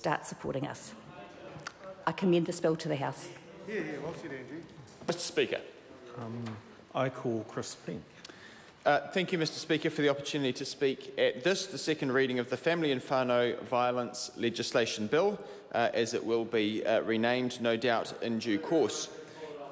start supporting us. I commend this bill to the House. Yeah, yeah, well said, Angie. Mr Speaker. I call Chris Penk. Uh, thank you, Mr Speaker, for the opportunity to speak at this, the second reading of the Family and Whānau Violence Legislation Bill, uh, as it will be uh, renamed, no doubt, in due course.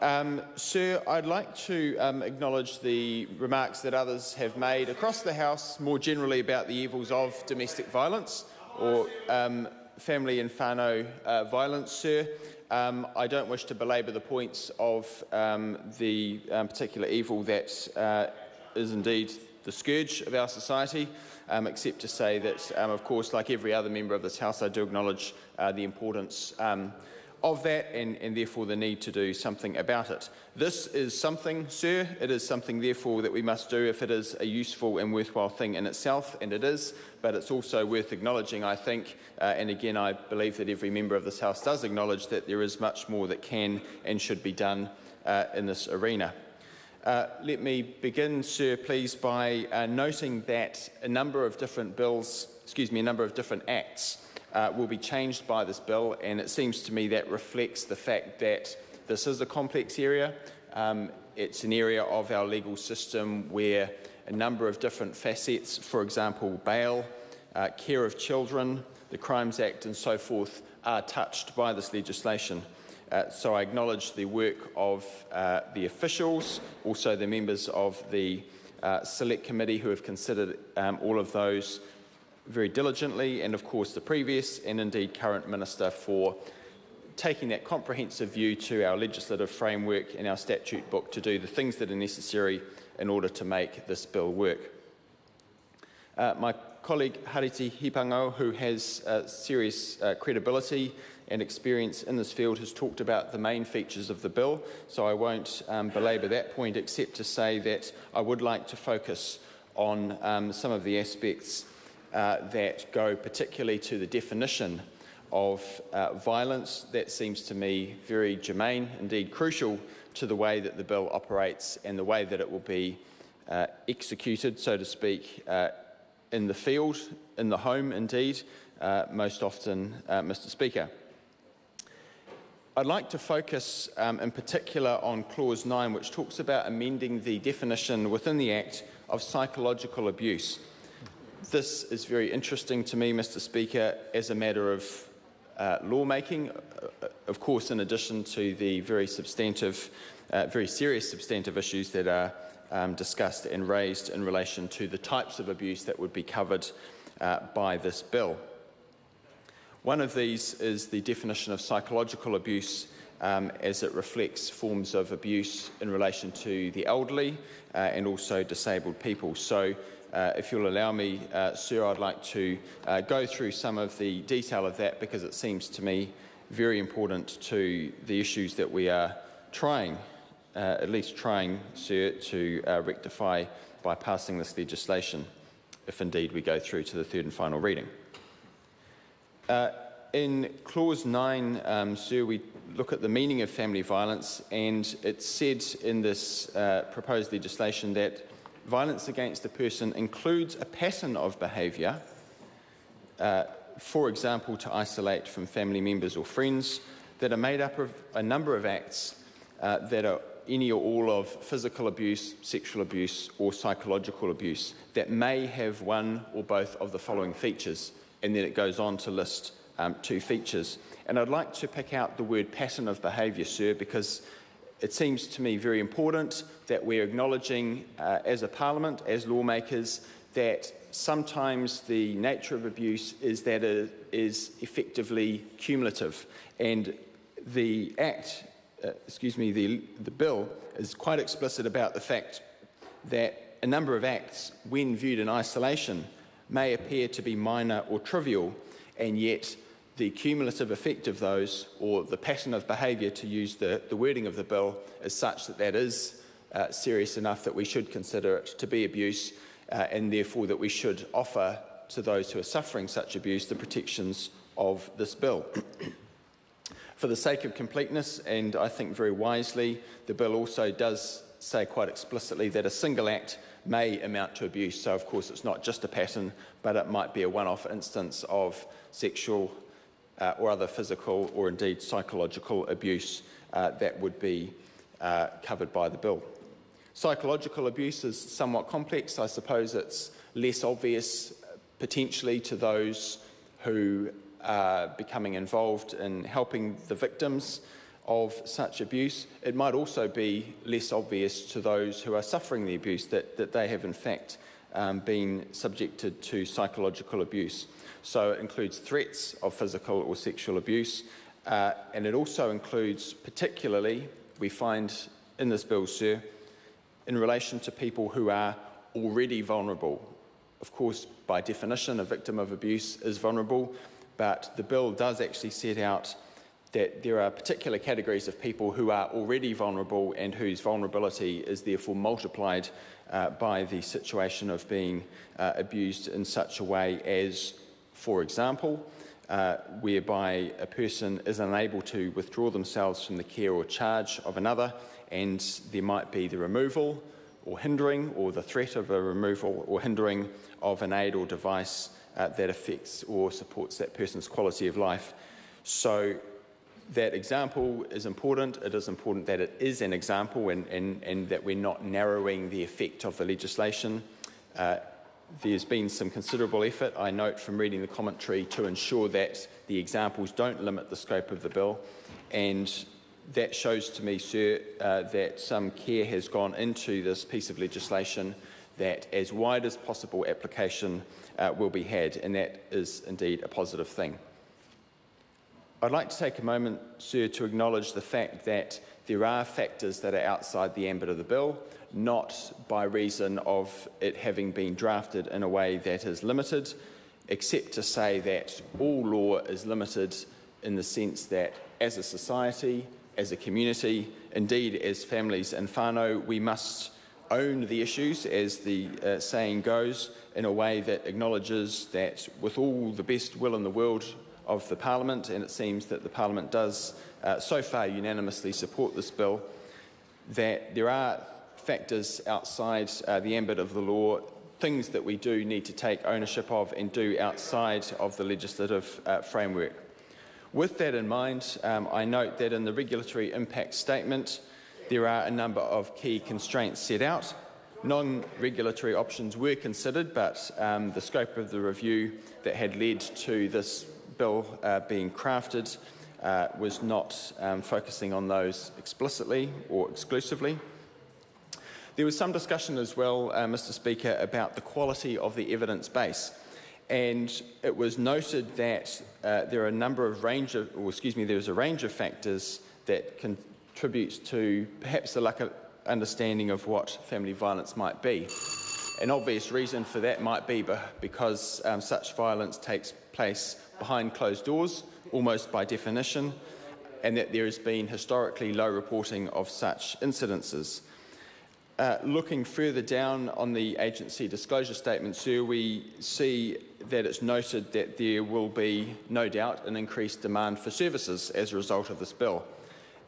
Um, sir, I'd like to um, acknowledge the remarks that others have made across the House more generally about the evils of domestic violence or um, family and whānau uh, violence, sir. Um, I don't wish to belabour the points of um, the um, particular evil that uh, is indeed the scourge of our society, um, except to say that, um, of course, like every other member of this House, I do acknowledge uh, the importance um, of that and, and therefore the need to do something about it. This is something, sir, it is something therefore that we must do if it is a useful and worthwhile thing in itself, and it is, but it's also worth acknowledging, I think, uh, and again, I believe that every member of this House does acknowledge that there is much more that can and should be done uh, in this arena. Uh, let me begin, sir, please, by uh, noting that a number of different bills, excuse me, a number of different acts uh, will be changed by this bill, and it seems to me that reflects the fact that this is a complex area. Um, it's an area of our legal system where a number of different facets, for example, bail, uh, care of children, the Crimes Act, and so forth, are touched by this legislation. Uh, so I acknowledge the work of uh, the officials, also the members of the uh, Select Committee who have considered um, all of those very diligently, and of course the previous and indeed current Minister for taking that comprehensive view to our legislative framework and our statute book to do the things that are necessary in order to make this bill work. Uh, my colleague Harete Hipango, who has uh, serious uh, credibility and experience in this field, has talked about the main features of the bill, so I won't um, belabour that point except to say that I would like to focus on um, some of the aspects that go particularly to the definition of uh, violence. That seems to me very germane, indeed crucial to the way that the bill operates and the way that it will be uh, executed, so to speak, uh, in the field, in the home, indeed, uh, most often, uh, Mr. Speaker. I'd like to focus um, in particular on Clause 9, which talks about amending the definition within the Act of psychological abuse. This is very interesting to me, Mr. Speaker, as a matter of uh, lawmaking, uh, of course, in addition to the very substantive, uh, very serious substantive issues that are um, discussed and raised in relation to the types of abuse that would be covered uh, by this bill. One of these is the definition of psychological abuse um, as it reflects forms of abuse in relation to the elderly uh, and also disabled people. So, uh, if you'll allow me, uh, sir, I'd like to uh, go through some of the detail of that because it seems to me very important to the issues that we are trying, uh, at least trying, sir, to uh, rectify by passing this legislation, if indeed we go through to the third and final reading. Uh, in Clause 9, um, sir, we look at the meaning of family violence, and it's said in this proposed legislation that violence against a person includes a pattern of behaviour, uh, for example, to isolate from family members or friends, that are made up of a number of acts uh, that are any or all of physical abuse, sexual abuse, or psychological abuse that may have one or both of the following features. And then it goes on to list um, two features. And I'd like to pick out the word pattern of behaviour, sir, because it seems to me very important that we're acknowledging uh, as a parliament, as lawmakers, that sometimes the nature of abuse is that it is effectively cumulative. And the Act, uh, excuse me, the, the bill is quite explicit about the fact that a number of acts, when viewed in isolation, may appear to be minor or trivial, and yet the cumulative effect of those, or the pattern of behaviour, to use the, the wording of the bill, is such that that is uh, serious enough that we should consider it to be abuse, uh, and therefore that we should offer to those who are suffering such abuse the protections of this bill. For the sake of completeness, and I think very wisely, the bill also does say quite explicitly that a single act may amount to abuse. So, of course, it's not just a pattern, but it might be a one off instance of sexual uh, or other physical or indeed psychological abuse uh, that would be uh, covered by the bill. Psychological abuse is somewhat complex. I suppose it's less obvious potentially to those who are becoming involved in helping the victims of such abuse. It might also be less obvious to those who are suffering the abuse that, that they have, in fact, um, been subjected to psychological abuse. So it includes threats of physical or sexual abuse, uh, and it also includes, particularly, we find in this bill, sir, in relation to people who are already vulnerable. Of course, by definition, a victim of abuse is vulnerable, but the bill does actually set out that there are particular categories of people who are already vulnerable and whose vulnerability is therefore multiplied uh, by the situation of being uh, abused in such a way as, for example, uh, whereby a person is unable to withdraw themselves from the care or charge of another, and there might be the removal or hindering or the threat of a removal or hindering of an aid or device uh, that affects or supports that person's quality of life. So that example is important. It is important that it is an example and, and, and that we're not narrowing the effect of the legislation. Uh, there's been some considerable effort, I note from reading the commentary, to ensure that the examples don't limit the scope of the bill. And that shows to me, sir, uh, that some care has gone into this piece of legislation that as wide as possible application uh, will be had, and that is indeed a positive thing. I'd like to take a moment, sir, to acknowledge the fact that there are factors that are outside the ambit of the bill, not by reason of it having been drafted in a way that is limited, except to say that all law is limited in the sense that as a society, as a community, indeed as families and whānau, we must own the issues, as the uh, saying goes, in a way that acknowledges that with all the best will in the world of the Parliament, and it seems that the Parliament does uh, so far unanimously support this bill, that there are factors outside uh, the ambit of the law, things that we do need to take ownership of and do outside of the legislative uh, framework. With that in mind, um, I note that in the regulatory impact statement, there are a number of key constraints set out. Non regulatory options were considered, but um, the scope of the review that had led to this bill uh, being crafted uh, was not um, focusing on those explicitly or exclusively. There was some discussion as well, uh, Mr. Speaker, about the quality of the evidence base. And it was noted that uh, there are a number of range of, or excuse me, there's a range of factors that contributes to perhaps the lack of understanding of what family violence might be. An obvious reason for that might be because um, such violence takes place behind closed doors, almost by definition, and that there has been historically low reporting of such incidences. Uh, looking further down on the agency disclosure statement, sir, we see that it's noted that there will be, no doubt, an increased demand for services as a result of this bill.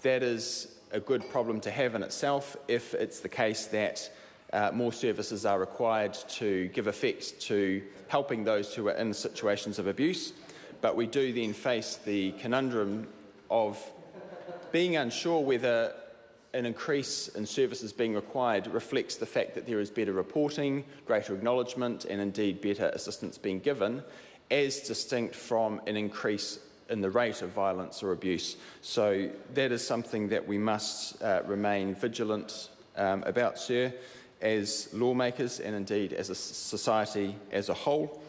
That is a good problem to have in itself if it's the case that uh, more services are required to give effect to helping those who are in situations of abuse but we do then face the conundrum of being unsure whether an increase in services being required reflects the fact that there is better reporting, greater acknowledgement, and indeed better assistance being given, as distinct from an increase in the rate of violence or abuse. So that is something that we must uh, remain vigilant um, about, sir, as lawmakers and indeed as a society as a whole.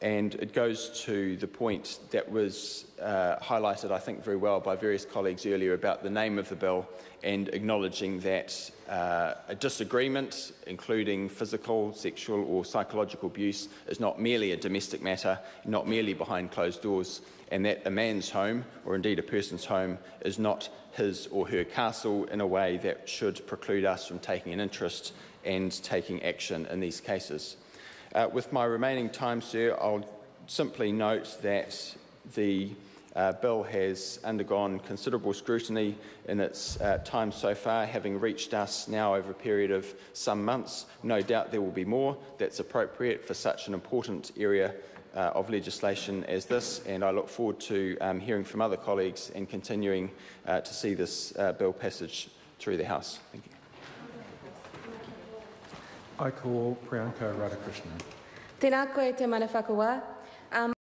And it goes to the point that was uh, highlighted, I think, very well by various colleagues earlier about the name of the bill and acknowledging that uh, a disagreement, including physical, sexual, or psychological abuse, is not merely a domestic matter, not merely behind closed doors, and that a man's home, or indeed a person's home, is not his or her castle in a way that should preclude us from taking an interest and taking action in these cases. Uh, with my remaining time, sir, I'll simply note that the uh, bill has undergone considerable scrutiny in its uh, time so far, having reached us now over a period of some months. No doubt there will be more. That's appropriate for such an important area uh, of legislation as this, and I look forward to um, hearing from other colleagues and continuing uh, to see this uh, bill passage through the House. Thank you. I call Priyanka Radhakrishnan. Tēnā koe te mana whakua.